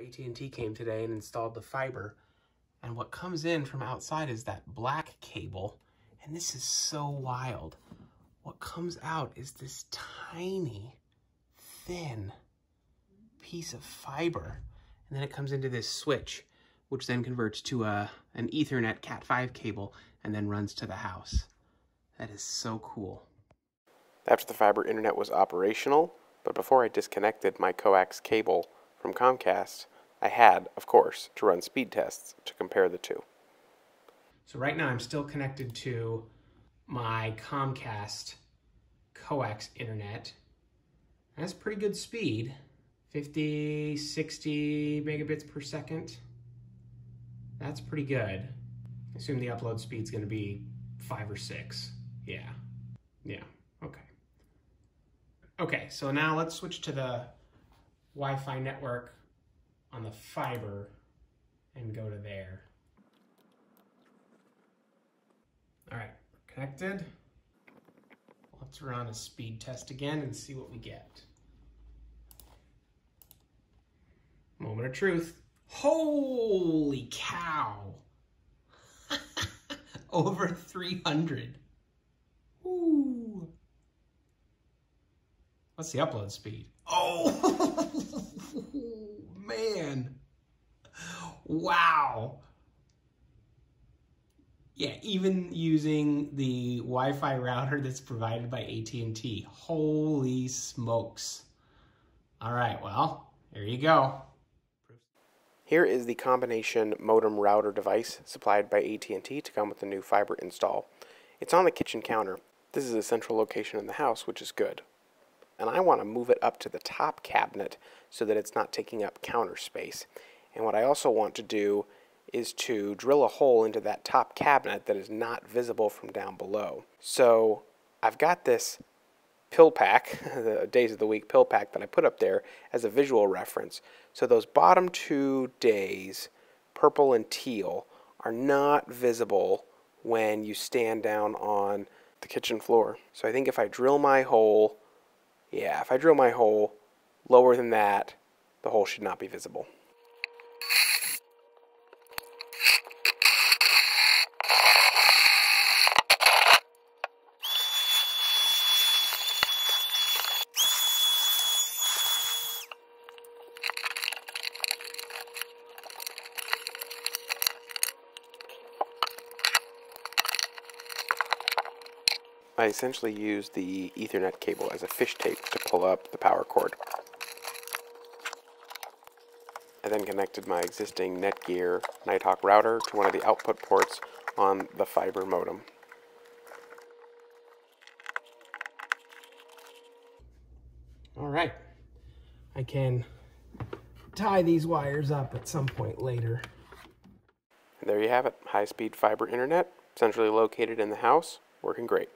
AT&T came today and installed the fiber. And what comes in from outside is that black cable. And this is so wild. What comes out is this tiny, thin piece of fiber. And then it comes into this switch, which then converts to a, an Ethernet Cat5 cable and then runs to the house. That is so cool. After the fiber internet was operational, but before I disconnected my coax cable from Comcast, I had, of course, to run speed tests to compare the two. So right now I'm still connected to my Comcast coax internet. That's pretty good speed, 50, 60 megabits per second. That's pretty good. I assume the upload speed's gonna be five or six. Yeah, yeah, okay. Okay, so now let's switch to the Wi-Fi network on the fiber and go to there. All right, connected. Let's run a speed test again and see what we get. Moment of truth. Holy cow. Over 300. Ooh. What's the upload speed? Oh, man. Wow. Yeah, even using the Wi-Fi router that's provided by AT&T. Holy smokes. All right, well, there you go. Here is the combination modem router device supplied by AT&T to come with the new fiber install. It's on the kitchen counter. This is a central location in the house, which is good. And I want to move it up to the top cabinet so that it's not taking up counter space. And what I also want to do is to drill a hole into that top cabinet that is not visible from down below. So I've got this pill pack, the days of the week pill pack that I put up there as a visual reference. So those bottom two days, purple and teal, are not visible when you stand down on the kitchen floor. So I think if I drill my hole, yeah, if I drill my hole lower than that, the hole should not be visible. I essentially used the Ethernet cable as a fish tape to pull up the power cord. I then connected my existing Netgear Nighthawk router to one of the output ports on the fiber modem. All right, I can tie these wires up at some point later. And there you have it, high-speed fiber internet, centrally located in the house, working great.